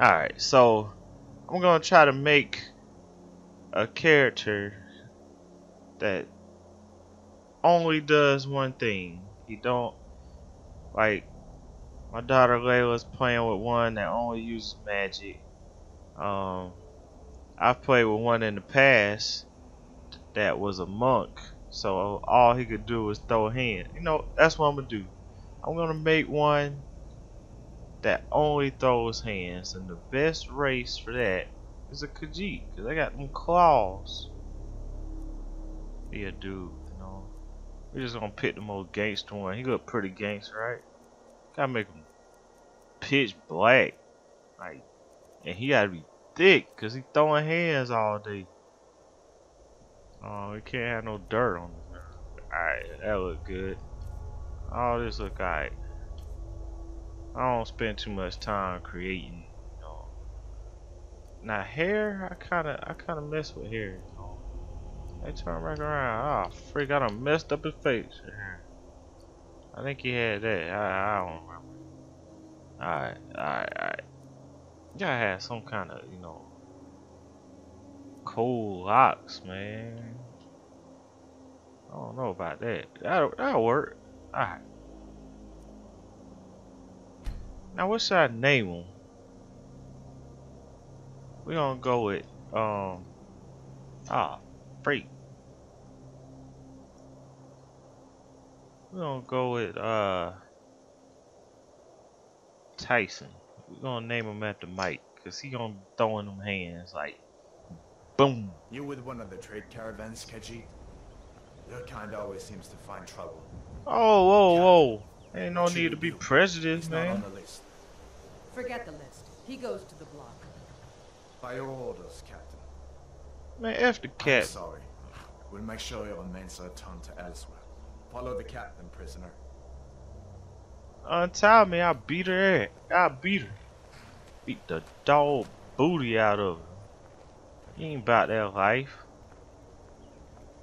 Alright, so I'm gonna try to make a character that only does one thing. He don't like my daughter Layla's playing with one that only uses magic. Um, I've played with one in the past that was a monk, so all he could do was throw a hand. You know, that's what I'm gonna do. I'm gonna make one that only throws hands, and the best race for that is a Khajiit, cause they got them claws. Be a dude, you know. We're just gonna pick the most gangster one. He look pretty gangster, right? Gotta make him pitch black, like, and he gotta be thick, cause he throwing hands all day. Oh, he can't have no dirt on him. Alright, that look good. All this look alright. I don't spend too much time creating, you know. Now hair, I kinda I kinda mess with hair, you know. They turn back around. Oh freak, I done messed up his face. I think he had that. I, I don't remember. Alright, alright, alright. Gotta have some kind of, you know, cool locks, man. I don't know about that. That'll, that'll work. Alright. Now what should I name him? We gonna go with um ah freak. We gonna go with uh Tyson. We gonna name him after Mike, cause he gonna be throwing them hands like boom. You with one of the trade caravans, Khajiit? Your kind always seems to find trouble. Oh whoa whoa. Ain't no need to be prejudiced, He's not on man. The list. Forget the list. He goes to the block. By your orders, Captain. Man, F the I'm sorry. We'll make sure your men are turned to elsewhere. Follow the captain, prisoner. Uh, Untie me, I'll beat her ass. I'll beat her. Beat the dog booty out of her. You ain't about that life.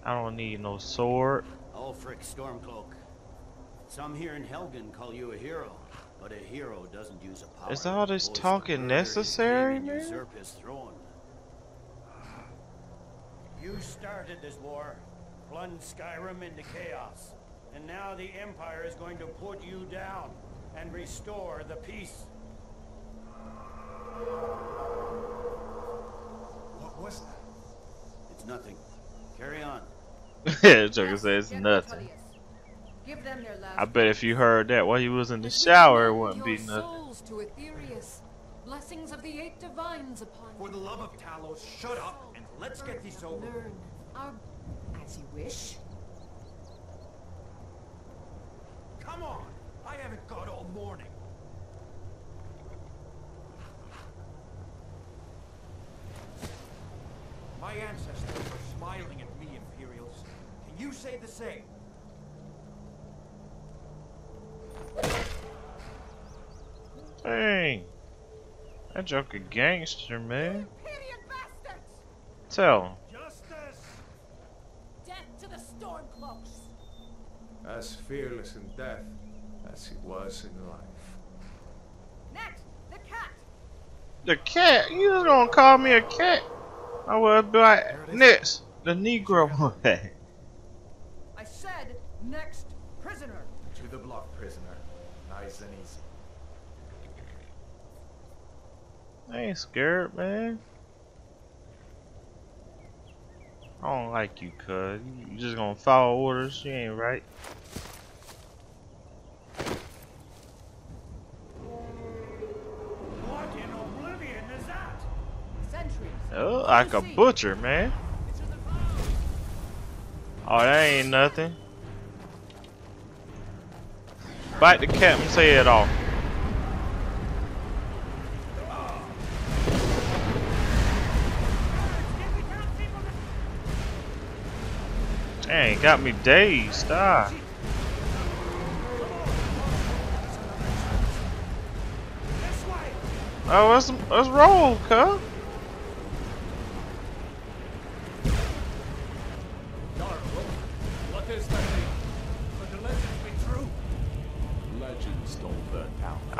I don't need no sword. Ulfric Stormcloak. Some here in Helgen call you a hero, but a hero doesn't use a power. Is all this talking of murder his necessary, man? Usurp his throne. You started this war, plunged Skyrim into chaos, and now the Empire is going to put you down and restore the peace. What was that? It's nothing. Carry on. Yeah, Joker says General nothing. Tullius. Give them their last I bet if you heard that while you was in the shower, it wouldn't be your nothing. to Aetherius. Blessings of the eight divines upon For the love of Talos, shut up and let's get this over. Learn our As you wish. Come on! I haven't got all morning. My ancestors are smiling at me, Imperials. Can you say the same? Dang. That a gangster, man. Tell him. Justice! death to the Stormcloaks. As fearless in death as he was in life. Next, the cat! The cat? You just gonna call me a cat? I would be like, next, the Negro. I said next prisoner. To the block, prisoner. Nice and easy. I ain't scared, man. I don't like you, cuz. You just gonna follow orders. You ain't right. What in oblivion is that? Sentries. Oh, like a butcher, man. Oh, that ain't nothing. Bite the captain's head off. Dang, got me dazed. Ah. Oh, let's let's roll, cuz.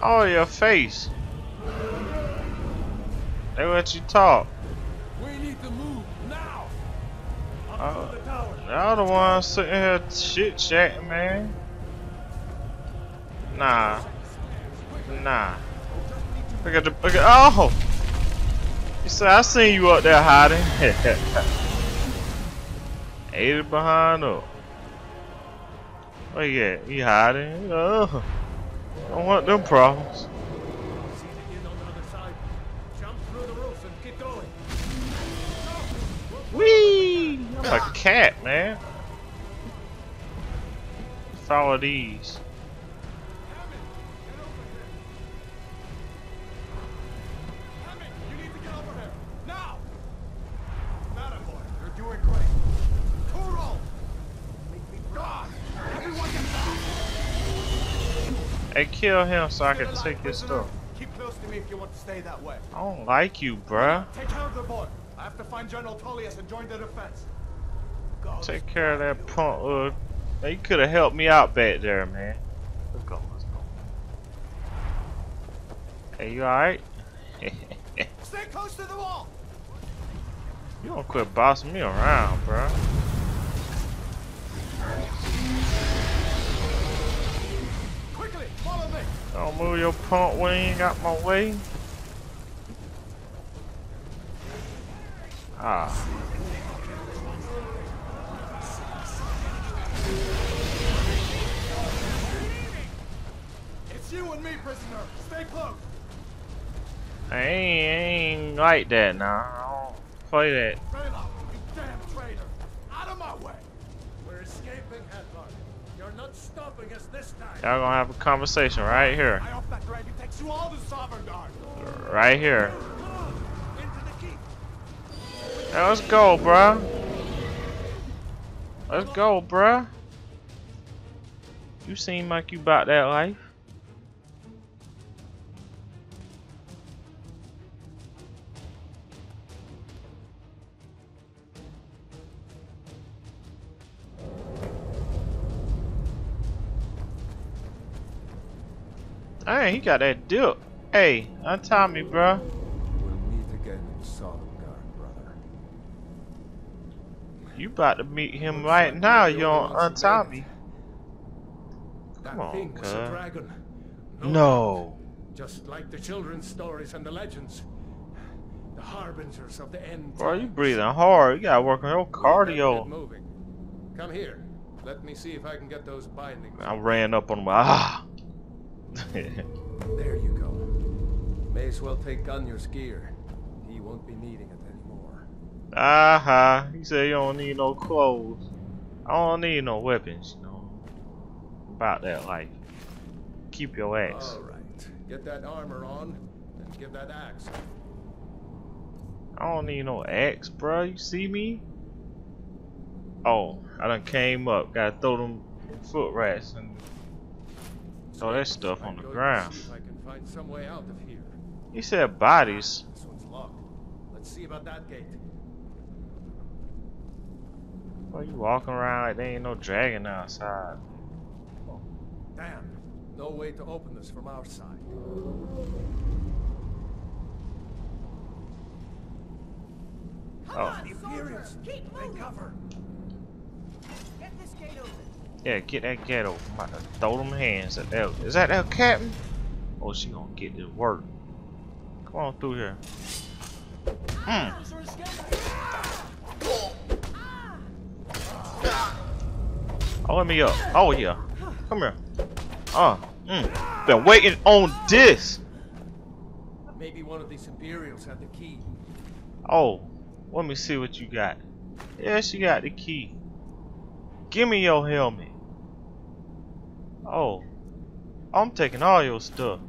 Oh, your face. They let you talk. We need to move now. Uh, the tower. Y'all the ones sitting here chit chatting, man. Nah. Nah. Look at the look at oh You said I seen you up there hiding. Ate it behind up. Oh yeah? You hiding? Oh. Don't want them problems. See the inn on the other side. Jump through the roof and keep going. Whee! I'm a cat, man. Follow these. Hey, kill him so I can take his stuff. Keep close to me if you want to stay that way. I don't like you, bruh. Take care of the boy. I have to find General Tullius and join the defense. Go. Take care of that punk. Uh, now you could have helped me out back there, man. Let's go. Let's go. Hey, you alright? Stay close to the wall. you don't quit bossing me around, bruh. Don't move your punk wing out my way. Ah. It's you and me, prisoner. Stay close. I ain't, I ain't like that now. I don't play that. Stopping us this time. Y'all gonna have a conversation right here. Right here. Let's go, bruh. Let's go, bruh. You seem like you about that life. Dang, he got that dip. Hey, untie me, bruh. We'll meet again in Sovngarde, brother. You about to meet him Looks right like now. You only don't untie me. it. That Come on, thing was cuz. a dragon. No. Just like the children's stories and the legends. The harbingers of the end. Bro, you breathing hard. You gotta work on your We cardio. moving. Come here. Let me see if I can get those bindings. I ran up on my ah. There you go. May as well take Gunjar's gear. He won't be needing it anymore. Aha. He said you don't need no clothes. I don't need no weapons, you know. About that life. Keep your axe. All right. Get that armor on and give that axe. I don't need no axe, bro. You see me? Oh, I done came up. Gotta throw them foot rats and throw that stuff on the ground. I can find some way out of here. He said bodies. Ah, this one's locked. Let's see about that gate. Why you walking around like there ain't no dragon outside? Damn. No way to open this from our side. Come Oh. on, Imperials, soldiers, keep take moving. cover. Get this gate open. Yeah, get that ghetto. I'm about to throw them hands at that. Is that that captain? Oh, she gonna get this work. Come on through here. Hmm. Oh, let me up. Oh, yeah. Come here. Uh, mm. Been waiting on this. Maybe one of these Imperials had the key. Oh, let me see what you got. Yeah, she got the key. Give me your helmet. Oh, I'm taking all your stuff.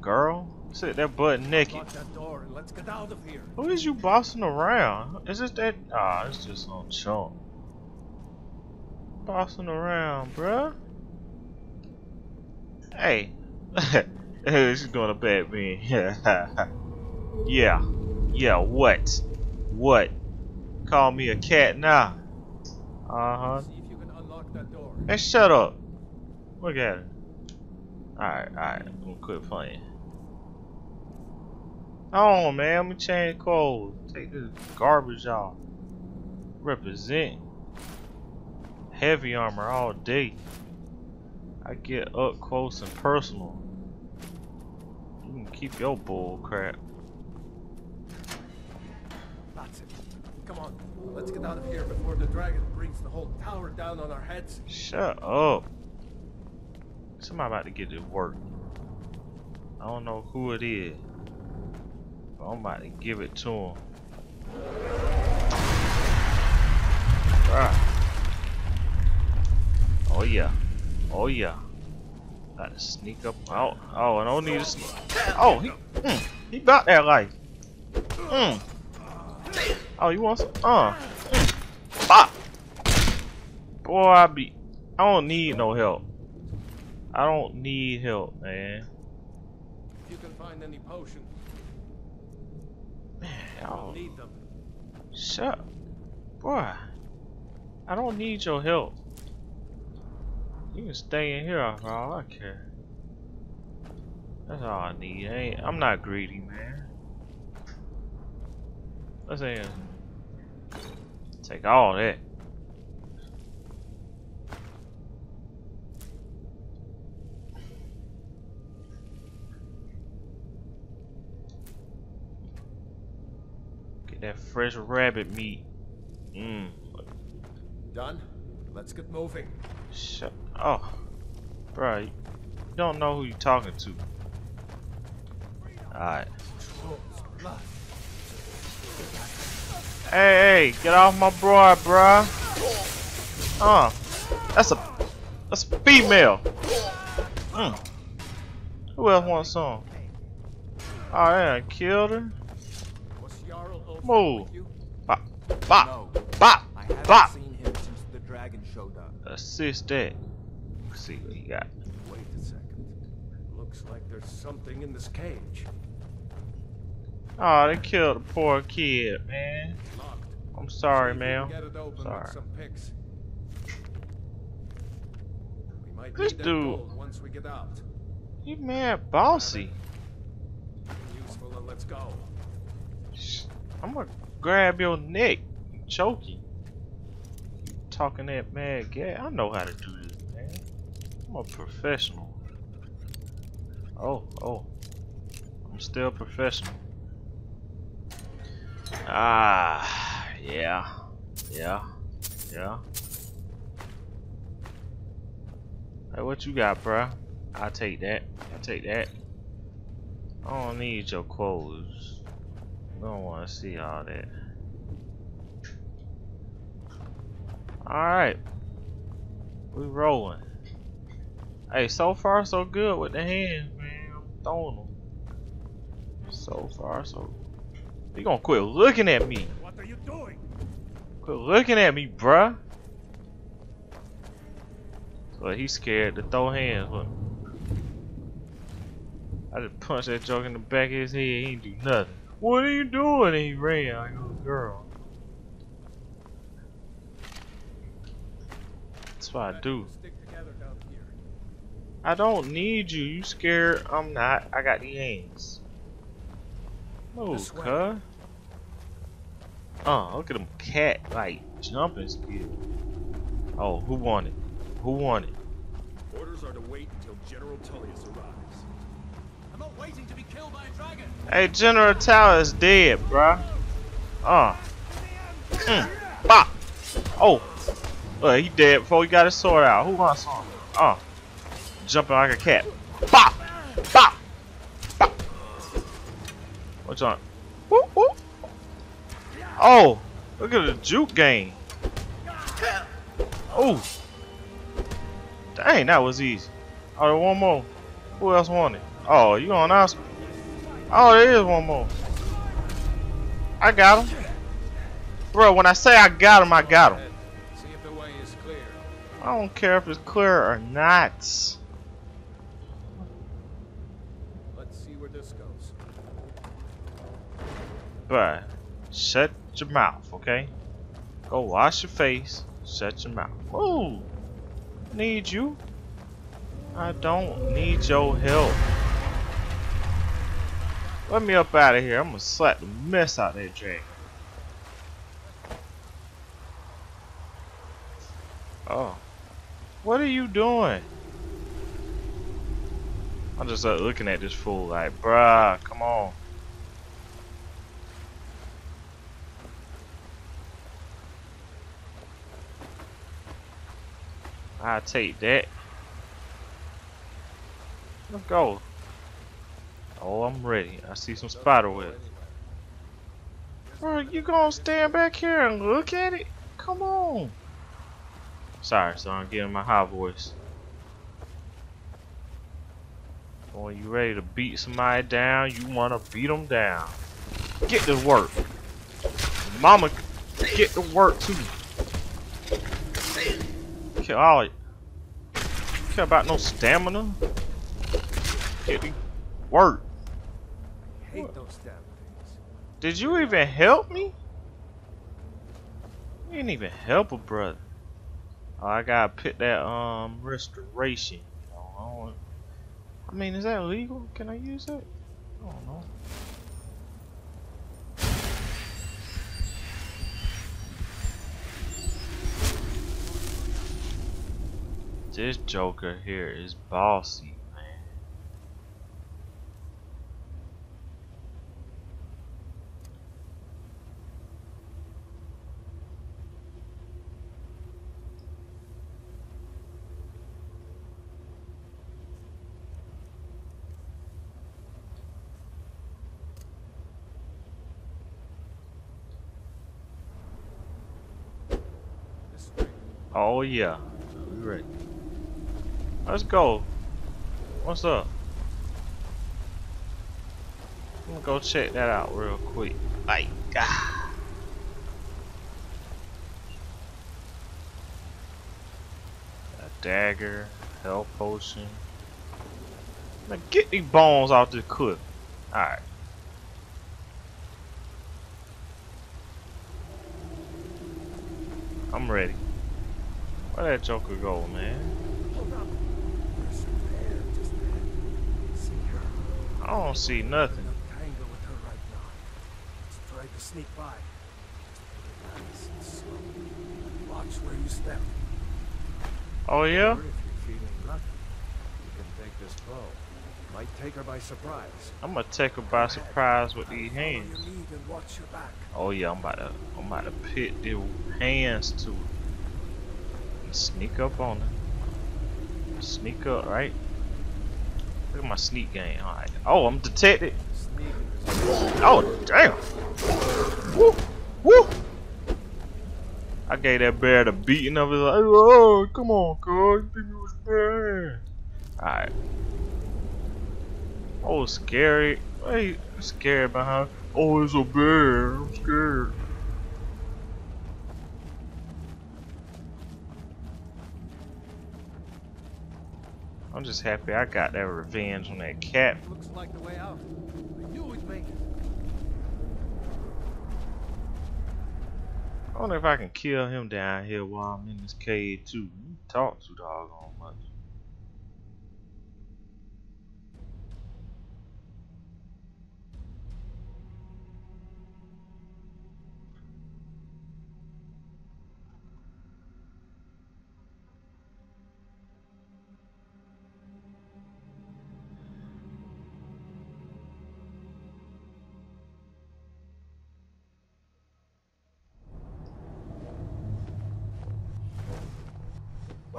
Girl, sit there butt naked. Lock that door and let's get out of here. Who is you bossing around? Is it that? Ah, it's just some chump. Bossing around, bruh. Hey. She's doing a bad man. yeah. Yeah, what? What? Call me a cat now. Uh-huh. See if you can unlock that door. Hey, shut up. Look at it. Alright, alright. I'm gonna quit playing. On, man. Let me change clothes. Take this garbage off. Represent. Heavy armor all day. I get up close and personal. You can keep your bull crap. That's it. Come on, let's get out of here before the dragon brings the whole tower down on our heads. Shut up. Somebody about to get to work. I don't know who it is. But I'm about to give it to him. Ah. Oh yeah. Oh yeah. Got to sneak up. Oh, oh, I don't need to sneak. Oh, he, mm, he got that life. Mm. Oh, you want some? Uh. Mm. Boy, I be. I don't need no help. I don't need help, man. If you can find any potion, man, I don't need them. Shut up. Boy. I don't need your help. You can stay in here for all I care. That's all I need. I ain't, I'm not greedy, man. Let's say uh, take all that. That fresh rabbit meat. Mmm. Done? Let's get moving. Shut. Oh, bro, you don't know who you're talking to. Alright. Hey, hey, get off my bro, bruh. Uh, that's a that's a female. Mm. Who else wants some? Oh, yeah, I killed her. Was Jarl also Move. with you? Bop, bop, bop, bop. seen him since the dragon showed up. Assist that. Let's see what he got. Wait a second. Looks like there's something in this cage. Oh, they killed the poor kid, man. Locked. I'm sorry, See if we can man. Get it open Sorry. some picks. We might This need dude- once we get out. You mad bossy. Useful and let's go. I'm gonna grab your neck, and choke you. Talking that mad gas. I know how to do this, man. I'm a professional. Oh, oh. I'm still professional. Ah, yeah, yeah, yeah. Hey, what you got, bruh? I'll take that. I'll take that. I don't need your clothes. I don't want to see all that. Alright. We rolling. Hey, so far so good with the hands, man. I'm throwing them. So far so. You gonna quit looking at me? What are you doing? Quit looking at me, bruh. So he's scared to throw hands with me. I just punched that joke in the back of his head. He ain't do nothing. What are you doing? And he ran like a little girl. That's what I do. Stick together down here. I don't need you. You scared? I'm not. I got the hands. Move, This Oh. Uh, look at them cat like jumping skill. Oh, who won it? Who won it? Orders are to wait until General Tullius arrives. Hey, General Tower is dead, bruh. Uh. Mm. Bop. Oh. Look, he dead before he got his sword out. Who wants sword? Uh. Jumping like a cat. Bop. Bop. Bop. What's on? Whoop, whoop. Oh. Look at the juke game. Oh. Dang, that was easy. Oh, there one more. Who else wanted? Oh, you on us? Oh, there is one more. I got him. Bro, when I say I got him, I got him. See if the way is clear. I don't care if it's clear or not. Let's see where this goes. But shut your mouth, okay? Go wash your face. Shut your mouth. Ooh. Need you. I don't need your help. Let me up out of here. I'm gonna slap the mess out of that dragon. Oh. What are you doing? I'm just uh, looking at this fool like, bruh, come on. I take that. Let's go. Oh, I'm ready. I see some spider web. Bro, you gonna stand back here and look at it? Come on. Sorry, so I'm getting my high voice. When you ready to beat somebody down, you wanna beat them down. Get to work. Mama, get to work too. Care all it. Care about no stamina. Get to work. Hate those damn things. Did you even help me? You didn't even help a brother. Oh, I gotta pick that um restoration. I, I mean, is that legal? Can I use it? I don't know. This Joker here is bossy, Oh yeah, we ready. Let's go. What's up? I'm gonna go check that out real quick. Like, ah. A dagger, health potion. Man, get these bones off the cliff. Alright. I'm ready. Where that Joker go, man? Hold up. There's some bear just ahead. See her? I don't see nothing. I'm with her right now. Let's to sneak by. Nice and slow. Watch where you step. Oh yeah? If you're feeling lucky, you can take this bow. Might take her by surprise. I'm gonna take her by surprise with these hands. your lead and watch your back. Oh yeah, I'm about to I'm about to pit the hands to it. Sneak up on her. Sneak up, right? Look at my sneak game. Alright. Oh, I'm detected. Oh damn. Woo! Woo! I gave that bear the beating of his like, oh come on, you think it was bad. Alright. Oh scary. Wait, scared behind. Oh it's a bear. I'm scared. I'm just happy I got that revenge on that cat. Looks like the way out. I knew we'd make it. I wonder if I can kill him down here while I'm in this cave too. Talk to doggone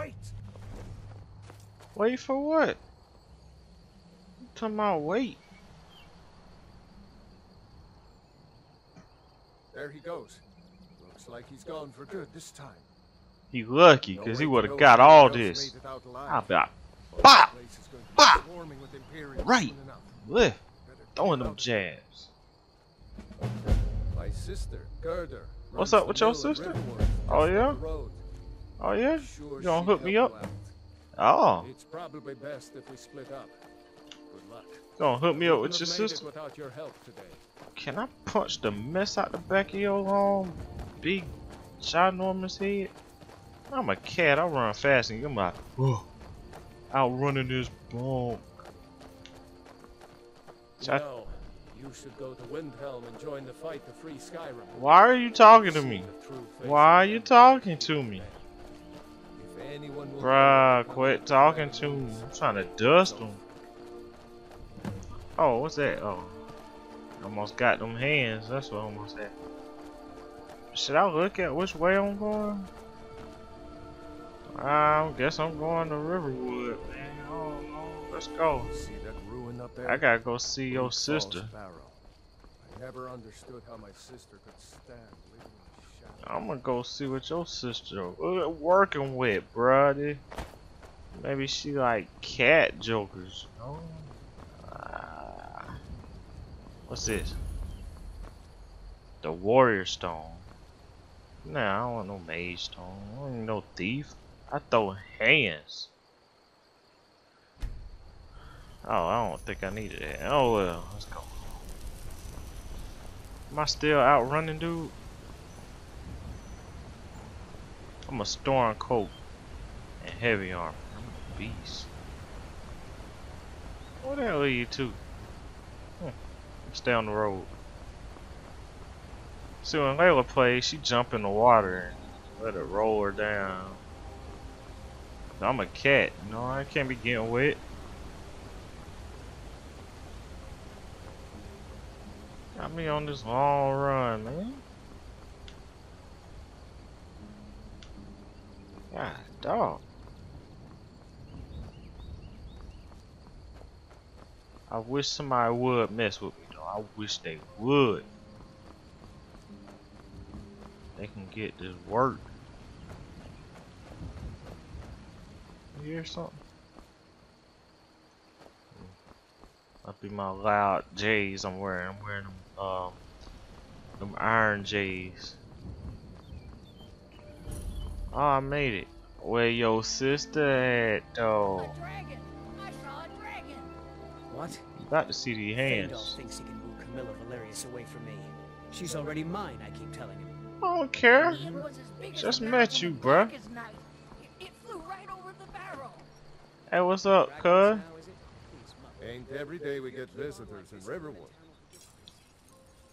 Wait! Wait for what? You talking about wait? There he goes. Looks like he's gone for good this time. He lucky, cause he would have got all this. made it out alive. I'll be like, Bop! this place is going to be Bop! swarming with Imperials Right. soon enough. lift, Better throwing them jabs. My sister, Gerdur. What's up with your sister? Oh, yeah? Oh yeah? Sure You gonna hook me up? out. Oh, It's probably best if we split up. Good luck. gonna hook me up with your have made it sister? without your help today. Can I punch the mess out the back of your long, big, ginormous head? I'm a cat. I run fast and you're like, whoa, outrunning this Shut- know, You should go to Windhelm and join the fight to free Skyrim. Why are you talking to me? the true face Why are you talking to me? If anyone will Bruh, quit talking to me. I'm trying to dust them. Oh, what's that? Oh. Almost got them hands. That's what I almost had. Should I look at which way I'm going? I guess I'm going to Riverwood, man. Oh, no. Let's go. See that ruin up there? I gotta go see your sister. Barrow. I never understood how my sister could stand I'm gonna go see what your sister uh, working with, bruh. Maybe she like cat jokers. Ah. what's this? The warrior stone. Nah, I don't want no mage stone. I don't no thief. I throw hands. Oh, I don't think I needed that. Oh well, let's go. Am I still out running, dude? I'm a storm coat and heavy armor. I'm a beast. Where the hell are you two? Hmm. Stay on the road. See when Layla plays, she jump in the water and let it roll her down. I'm a cat, you know, I can't be getting wet. Got me on this long run, man. God, dog. I wish somebody would mess with me, though. I wish they would. They can get this work. You hear something? Must be my loud J's I'm wearing. I'm wearing them, um, them iron J's. Oh, I made it. Where your sister at, though? dragon! I saw a dragon! What? You about to see the Faendal hands. thinks he can woo Camilla Valerius away from me. She's already mine, I keep telling him. I don't care. It was as big as Just met you, of bruh. It, it flew right over the barrel. Hey, what's up, cuz? Dragons now, is it? Please, mother. Ain't every day we get visitors in Riverwood.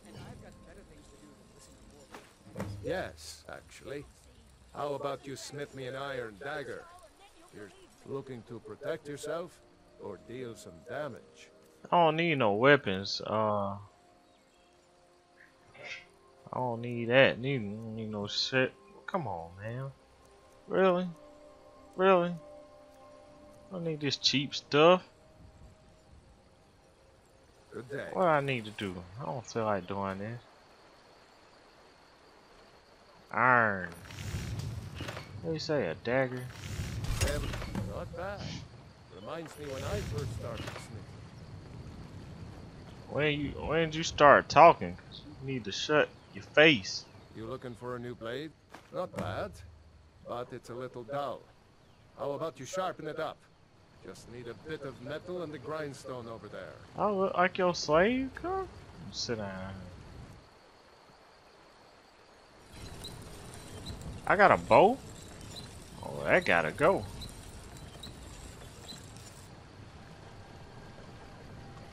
And I've got better things to do than listen to more. Yes, actually. How about you smith me an iron dagger? You're looking to protect yourself or deal some damage? I don't need no weapons. Uh, I don't need that. Need need no shit. Come on, man. Really? Really? I need this cheap stuff. Good day. What I need to do? I don't feel like doing this. Iron. What do you say? A dagger? Not bad. Reminds me when I first started smithing. When you when did you start talking? you need to shut your face. You looking for a new blade? Not bad, but it's a little dull. How about you sharpen it up? Just need a bit of metal and the grindstone over there. I look like your slave, cuz? Sit down. I got a bow? Oh, that gotta go.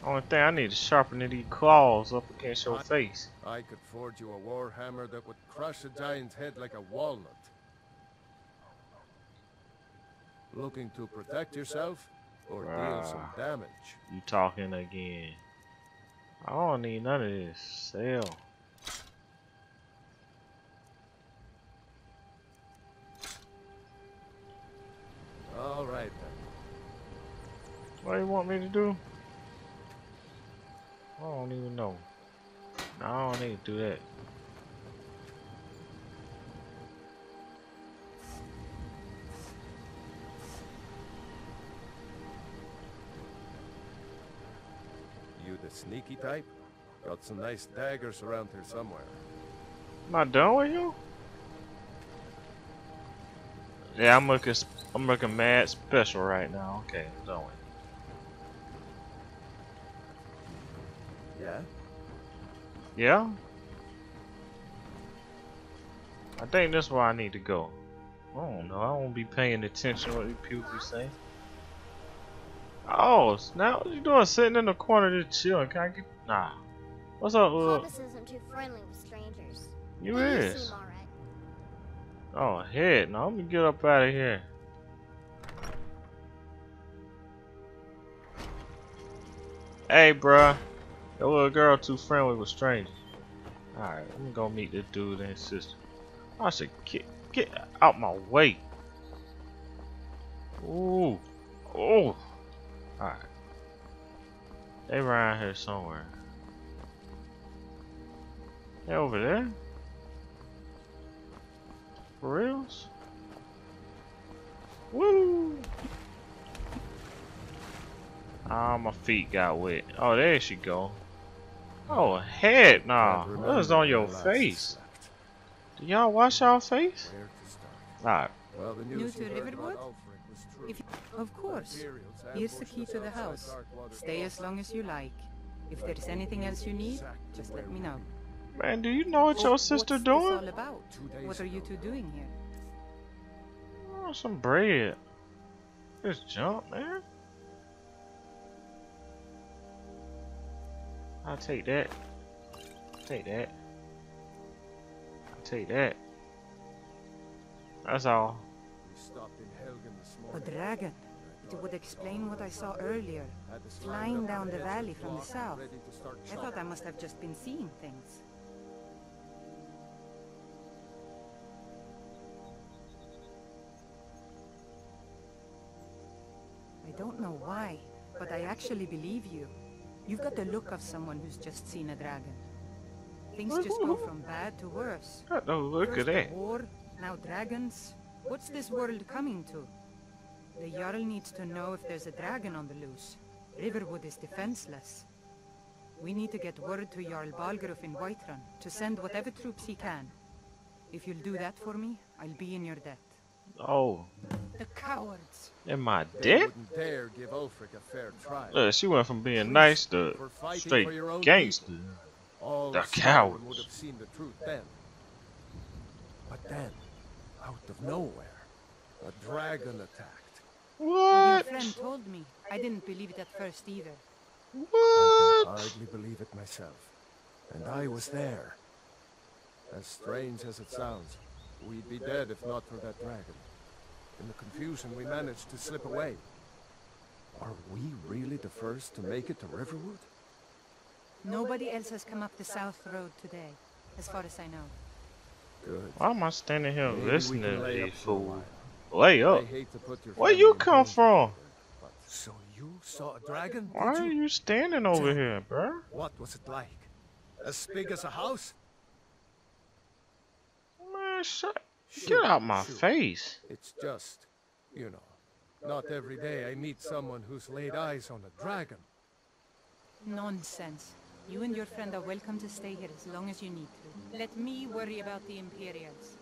Only thing I need is sharpening these claws up against your face. I could forge you a war hammer that would crush a giant's head like a walnut. Looking to protect yourself or deal some Ah. damage? You talking again. I don't need none of this. Sell. What do you want me to do? I don't even know. No, I don't need to do that. You the sneaky type? Got some nice daggers around here somewhere. Am I done with you? Yeah, I'm looking. I'm looking mad special right now. Okay, I'm done with. Yeah? Yeah. I think that's where I need to go. I don't know. I won't be paying attention to what these people be saying. Oh, now what you doing? Sitting in the corner just chilling? Can I get? Nah. What's up, uh, Hobbs isn't too friendly with strangers. you But is? seem alright. Oh, head. Now let me get up out of here. Hey, bruh. That little girl too friendly with strangers. Alright, let me go meet this dude and his sister. I said, get, get out my way. Ooh. Oh. Alright. They around here somewhere. They over there? For reals? Woo! Ah, my feet got wet. Oh, there she go. Oh, head nah. Can't was on your when I last face? Do y'all wash y'all face? Where? Alright. Well, the New to you heard about Riverwood? Ulfric. If you, of course. Here's the key to the house. Stay as long as you like. If there's anything else you need, just let me know. Man, do you know what your sister what's doing? This all about? What are you two doing here? Oh, some bread. Just jump, man. I'll take that. I'll Take that. I'll take that. That's all. A dragon. It would explain what I saw earlier. Flying down the valley from the south. I thought I must have just been seeing things. I don't know why, but I actually believe you. You've got the look of someone who's just seen a dragon. Things just go from bad to worse. Oh, look First at that. war, now dragons. What's this world coming to? The Jarl needs to know if there's a dragon on the loose. Riverwood is defenseless. We need to get word to Jarl Balgruuf in Whiterun to send whatever troops he can. If you'll do that for me, I'll be in your debt. Oh, The cowards! in my They dare give Ulfric a fair trial. Look, she went from being nice to straight for your own gangster. All The of cowards. would have seen the truth then. But then, out of nowhere, a dragon attacked. When your friend told me, I didn't believe it at first either. I What? can hardly believe it myself. And I was there. As strange as it sounds, we'd be dead if not for that dragon. In the confusion, we managed to slip away. Are we really the first to make it to Riverwood? Nobody else has come up the south road today, as far as I know. Good. Why am I standing here Maybe listening to lay up these fools? Lay up. hate to put your Where you come from? So you saw a dragon? did Why are you? you standing over here, bruh? What was it like? As big as a house? Man, shut. Get out my sure. face. It's just, you know, not every day I meet someone who's laid eyes on a dragon. Nonsense. You and your friend are welcome to stay here as long as you need to. Let me worry about the Imperials.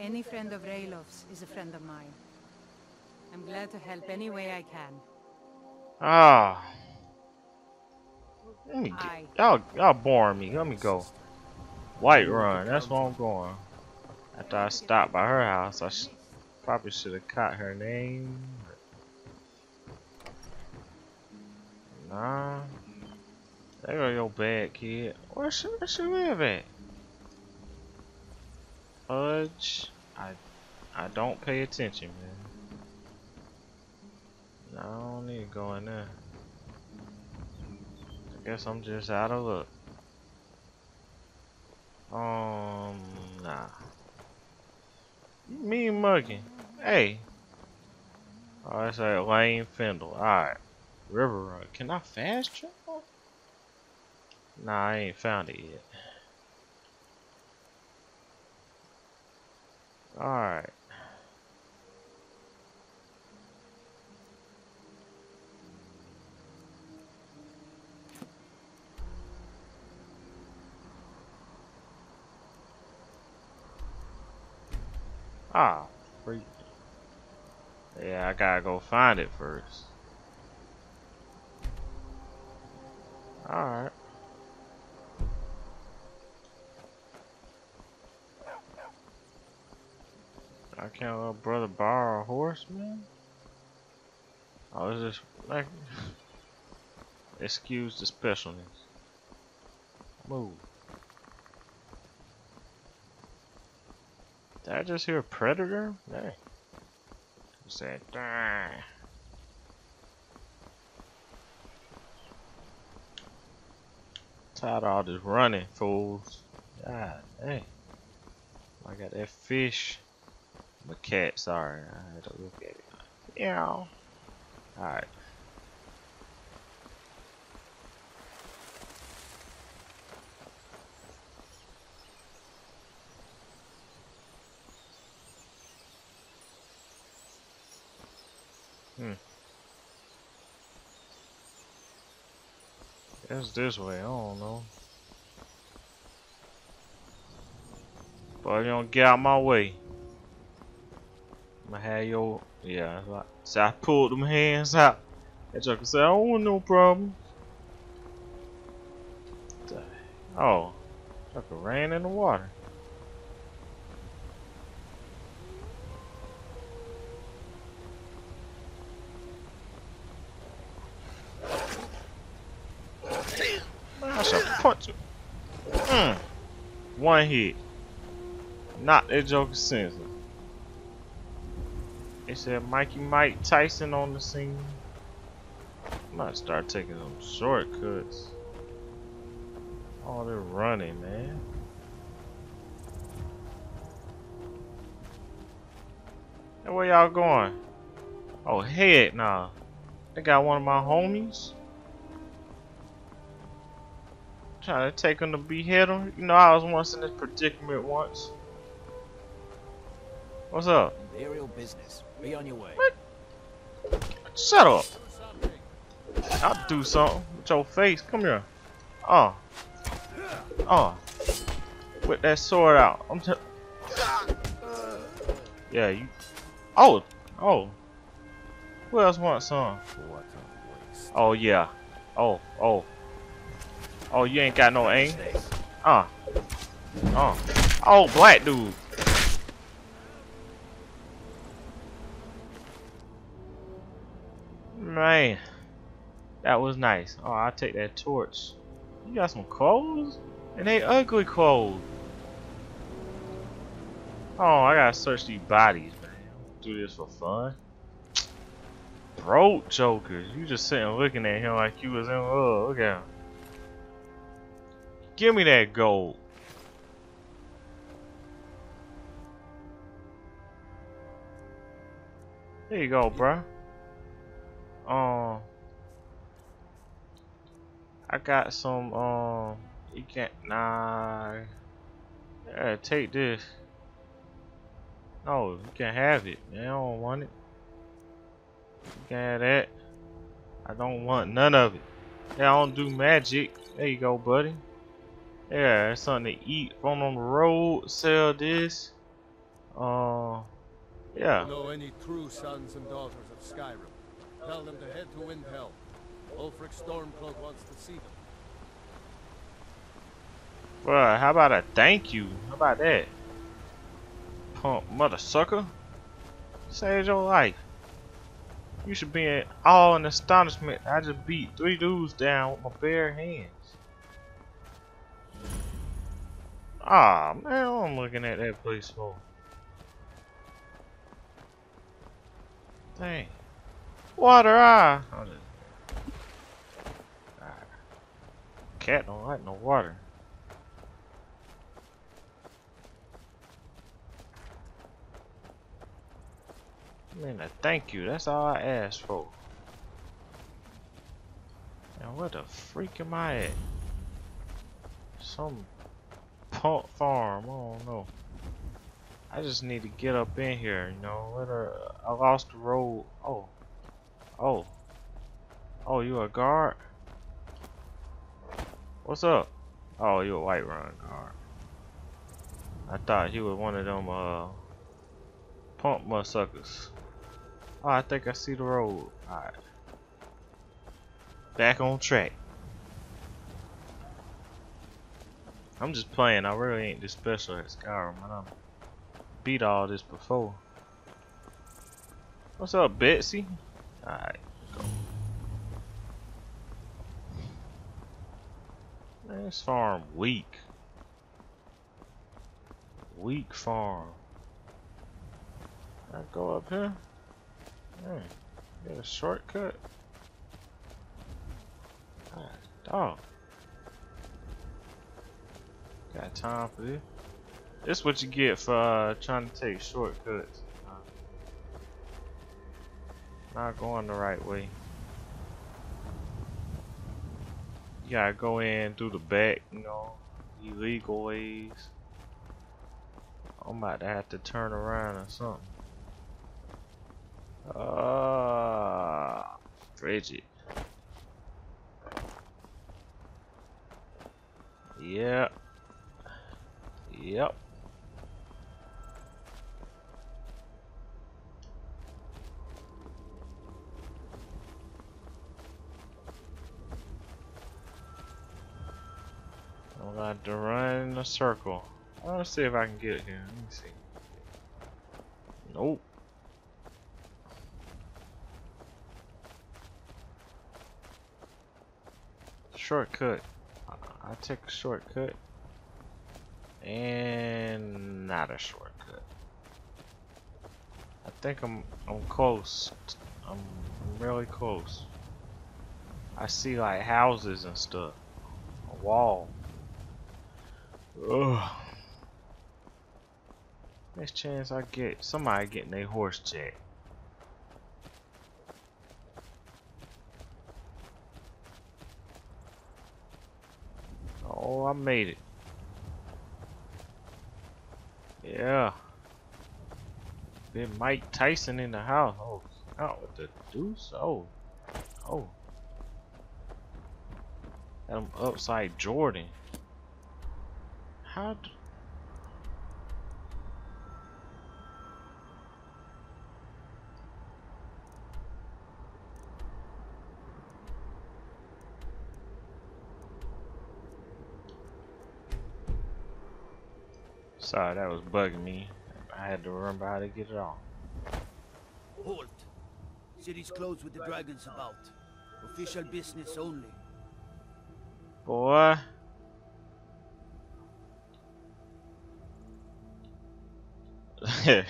Any friend of Ralof's is a friend of mine. I'm glad to help any way I can. Ah. Let me get. Y'all, y'all boring me. Let me go. Whiterun. That's where I'm going. After I stopped by her house, I sh probably should have caught her name. Nah. There go your bad kid. Where she, where she live at? Fudge. I, I don't pay attention, man. I don't need to go in there. I guess I'm just out of luck. Um, nah. Me mugging. Hey. Oh, that's a Lane Findle. Alright. River Run. Can I fast travel? Nah, I ain't found it yet. Alright. Ah, freak. Yeah, I gotta go find it first. Alright. I can't let brother borrow a horse, man? Oh, is this like excuse the specialness? Move. Did I just hear a predator? Dang. Said, dang. Tired of all this running, fools. God dang. I got that fish. My cat, sorry. I had to look at it. Yeah. Alright. It's this way, I don't know. But you don't get out my way. I'ma have your yeah, like, so I pulled them hands out. That joker said, I don't want no problem. Oh, Joker ran in the water. I shall punch him. Mm. One hit. Not that Joker sense. They said Mikey Mike Tyson on the scene. I might start taking some shortcuts. Oh, they're running, man. Hey, where y'all going? Oh, head nah. They got one of my homies. Trying to take him to behead him. You know, I was once in this predicament once. What's up? Imperial business. Be on your way. What? Shut up. I'll do something with your face. Come here. Oh. Oh. With that sword out. I'm t Yeah, you. Oh. Oh. Who else wants some? Oh, yeah. Oh. Oh. Oh, you ain't got no aim? Uh. Uh. Oh, black dude. Man, that was nice. Oh, I'll take that torch. You got some clothes? And they ugly clothes. Oh, I gotta search these bodies, man. Do this for fun. Broke jokers. You just sitting looking at him like you was in love. Look at him. Give me that gold. There you go, bruh. Um, I got some. Um, you can't. Nah. Yeah, take this. No, you can have it. Man, I don't want it. You can have that. I don't want none of it. Yeah, I don't do magic. There you go, buddy. Yeah, something to eat. Run on the road. Sell this. Uh, yeah. Know any true sons and daughters of Skyrim? Tell them to head to Windhelm. Ulfric Stormcloak wants to see them. Well, how about a thank you? How about that? Pump mother sucker. Saved your life. You should be in all in astonishment. I just beat three dudes down with my bare hands. Ah man, I'm looking at that place for. Dang. Water eye. Oh, Cat don't like no water. Man, a thank you. That's all I asked for. Now, where the freak am I at? Some pump farm. Don't know. I just need to get up in here, you know. Where I lost the road. Oh. Oh. Oh, you a guard? What's up? Oh, you a Whiterun guard. I thought he was one of them, uh, pump suckers. Oh, I think I see the road. Alright. Back on track. I'm just playing. I really ain't this special at Skyrim. I done beat all this before. What's up, Betsy? Alright, this farm weak. Weak farm. I go up here. Man, get a shortcut. God, dog. Got time for this. This what you get for uh, trying to take shortcuts. Not going the right way. You gotta go in through the back, you know, illegal ways. I'm about to have to turn around or something. Ah, uh, frigid. Yep. Yep. I'm going to run in a circle. I want to see if I can get here. Let me see. Nope. Shortcut. I take a shortcut. And not a shortcut. I think I'm I'm close. I'm really close. I see like houses and stuff. A wall. Ugh. Next chance I get somebody getting a horse checked. Oh, I made it. Yeah. Been Mike Tyson in the house. Oh, out with the deuce. Oh, oh. Got him upside Jordan. How? Sorry, that was bugging me. I had to remember how to get it off. Halt! City's closed with the dragons about. Official business only. Boy.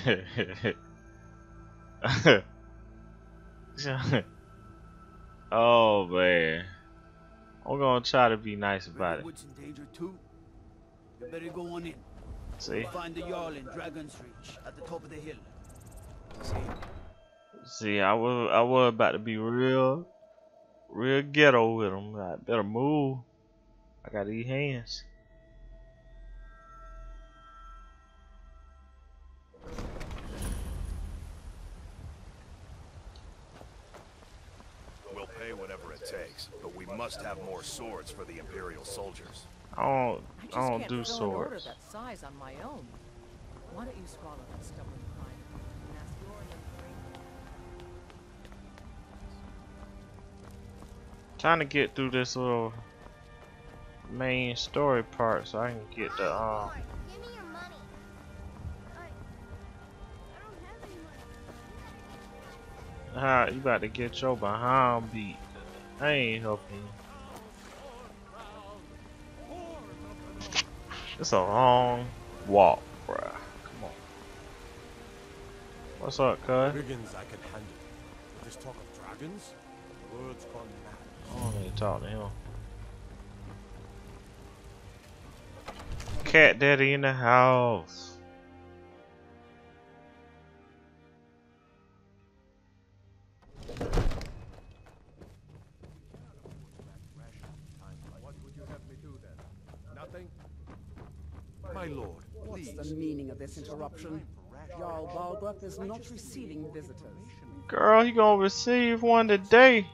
oh man. I'm gonna try to be nice about it. Woods in danger too. You better go on in. See? Find the Jarl in Dragonsreach at the top of the hill. See? See, I was I was about to be real, real ghetto with him. I better move. I got these hands. We'll pay whatever it takes, but we must have more swords for the Imperial soldiers. I don't, I, I don't do fill an order swords. that size on my own. Why don't you swallow that stubborn pride and ask your Trying to get through this little main story part so I can get the um. Give me your money. I, I don't have any money. How you about to get your behind beat? I ain't helping. you. It's a long walk, bruh. Come on. What's up, cuz? Brigands I can handle. This talk of dragons? Words gone mad. I don't need to talk to him. Cat daddy in the house. Of this interruption? Jarl Balgruuf is not receiving visitors. Girl, he gonna receive one today.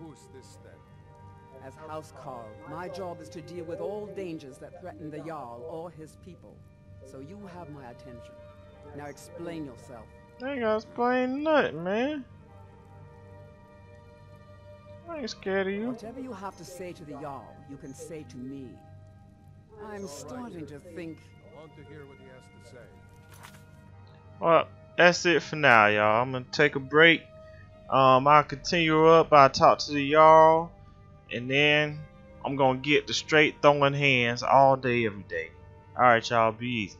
Who's this then? As House Carl, my job is to deal with all dangers that threaten the Jarl or his people. So you have my attention. Now explain yourself. I ain't gotta explain nothing, man. I ain't scared of you. Whatever you have to say to the Jarl, you can say to me. I'm starting to think I want to hear what he has to say. Well, that's it for now, y'all. I'm gonna take a break. Um, I'll continue up. I'll talk to the y'all, and then I'm gonna get the straight throwing hands all day, every day. Alright, y'all. Be easy.